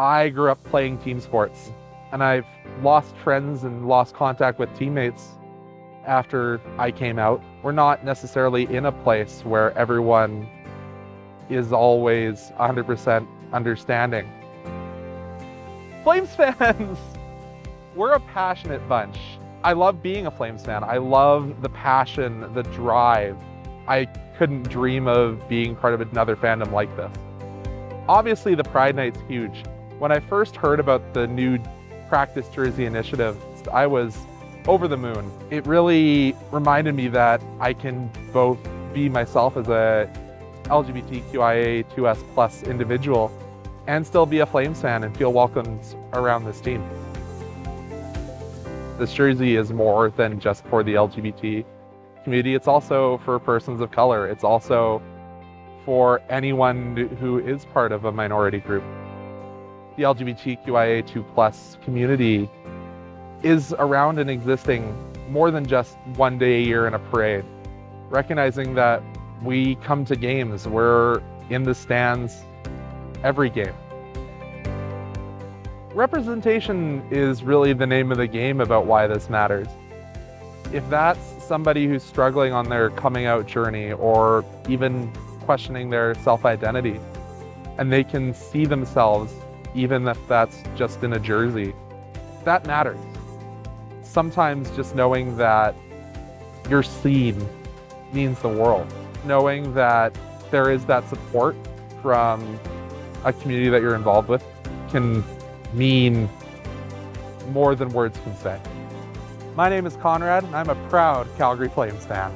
I grew up playing team sports and I've lost friends and lost contact with teammates after I came out. We're not necessarily in a place where everyone is always 100% understanding. Flames fans, we're a passionate bunch. I love being a Flames fan. I love the passion, the drive. I couldn't dream of being part of another fandom like this. Obviously, the Pride Night's huge. When I first heard about the new practice jersey initiative, I was over the moon. It really reminded me that I can both be myself as a LGBTQIA2S plus individual and still be a Flames fan and feel welcomed around this team. This jersey is more than just for the LGBT community. It's also for persons of color. It's also for anyone who is part of a minority group. The LGBTQIA2 plus community is around and existing more than just one day a year in a parade. Recognizing that we come to games, we're in the stands every game. Representation is really the name of the game about why this matters. If that's somebody who's struggling on their coming out journey or even questioning their self identity, and they can see themselves, even if that's just in a jersey, that matters. Sometimes just knowing that you're seen means the world. Knowing that there is that support from a community that you're involved with can mean more than words can say. My name is Conrad, and I'm a proud Calgary Flames fan.